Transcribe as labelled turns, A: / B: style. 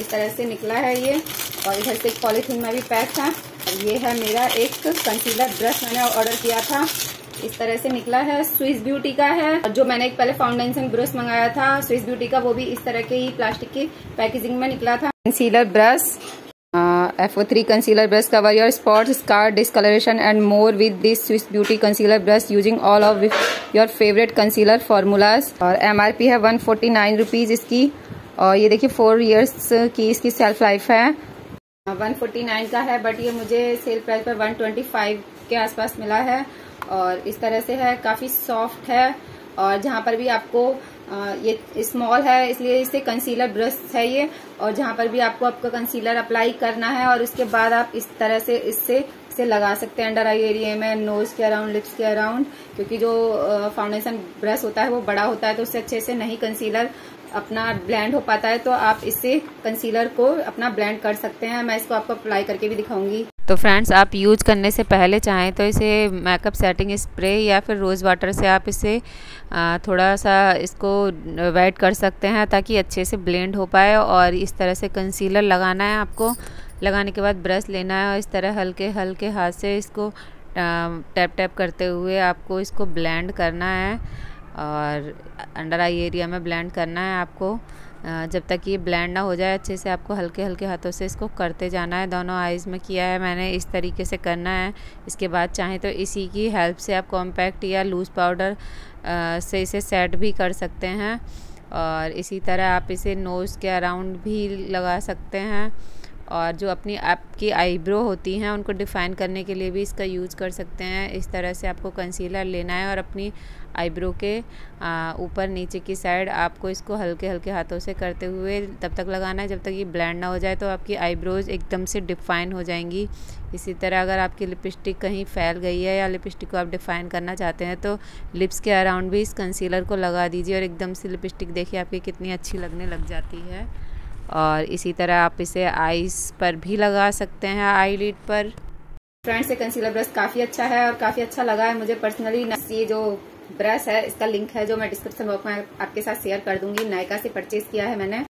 A: इस तरह से निकला है ये। और इधर से एक पॉलीथीन में भी पैक था। ये है मेरा एक कंसीलर ब्रश मैंने ऑर्डर किया था। इस तरह से निकला है। स्विस ब्यूटी का है। जो मैंने एक पहले फाउंडेशन ब्रश मंगाया था स्विस ब्यूटी का, वो भी इस तरह के ही प्लास्टिक की पैकेजिंग में निकला था। Concealer brush F O three concealer brush cover your spot scar discolouration and more with this Swiss beauty concealer brush using all of your favourite concealer formulas और एम आर पी है one forty nine rupees इसकी। और ये देखिए four years की इसकी shelf life है। One forty nine का है बट ये मुझे सेल प्राइस पर वन ट्वेंटी फाइव के आसपास मिला है। और इस तरह से है, काफ़ी सॉफ्ट है। और जहाँ पर भी आपको ये स्मॉल है, इसलिए इसे कंसीलर ब्रश है ये। और जहाँ पर भी आपको आपका कंसीलर अप्लाई करना है, और उसके बाद आप इस तरह से इससे, इसे लगा सकते हैं अंडर आई एरिया में नोज़ के अराउंड लिप्स के अराउंड क्योंकि जो फाउंडेशन ब्रश होता है, वो बड़ा होता है तो उससे अच्छे से नहीं कंसीलर अपना ब्लेंड हो पाता है तो आप इससे कंसीलर को अपना ब्लेंड कर सकते हैं। मैं इसको आपको अप्लाई करके भी दिखाऊँगी।
B: तो फ्रेंड्स आप यूज़ करने से पहले चाहें तो इसे मेकअप सेटिंग स्प्रे या फिर रोज़ वाटर से आप इसे थोड़ा सा इसको वेट कर सकते हैं ताकि अच्छे से ब्लेंड हो पाए और इस तरह से कंसीलर लगाना है आपको। लगाने के बाद ब्रश लेना है और इस तरह हल्के हल्के हाथ से इसको टैप टैप करते हुए आपको इसको ब्लेंड करना है। और अंडर आई एरिया में ब्लेंड करना है आपको। जब तक ये ब्लेंड ना हो जाए, अच्छे से आपको हल्के हल्के हाथों से इसको करते जाना है। दोनों आइज़ में किया है मैंने, इस तरीके से करना है। इसके बाद चाहें तो इसी की हेल्प से आप कॉम्पैक्ट या लूज़ पाउडर से इसे सेट भी कर सकते हैं। और इसी तरह आप इसे नोज़ के अराउंड भी लगा सकते हैं। और जो अपनी आपकी आईब्रो होती हैं, उनको डिफ़ाइन करने के लिए भी इसका यूज़ कर सकते हैं। इस तरह से आपको कंसीलर लेना है और अपनी आईब्रो के ऊपर नीचे की साइड आपको इसको हल्के हल्के हाथों से करते हुए तब तक लगाना है। जब तक ये ब्लेंड ना हो जाए तो आपकी आईब्रोज़ एकदम से डिफ़ाइन हो जाएँगी। इसी तरह अगर आपकी लिपस्टिक कहीं फैल गई है या लिपस्टिक को आप डिफ़ाइन करना चाहते हैं तो लिप्स के अराउंड भी इस कंसीलर को लगा दीजिए और एकदम से लिपस्टिक देखिए आपकी कितनी अच्छी लगने लग जाती है। और इसी तरह आप इसे आईज पर भी लगा सकते हैं आई पर।
A: फ्रेंड्स ये कंसीलर ब्रश काफ़ी अच्छा है और काफ़ी अच्छा लगा है मुझे पर्सनली ये जो ब्रश है, इसका लिंक है जो मैं डिस्क्रिप्शन बॉक्स में आपके साथ शेयर कर दूँगी। नायका से परचेज किया है मैंने।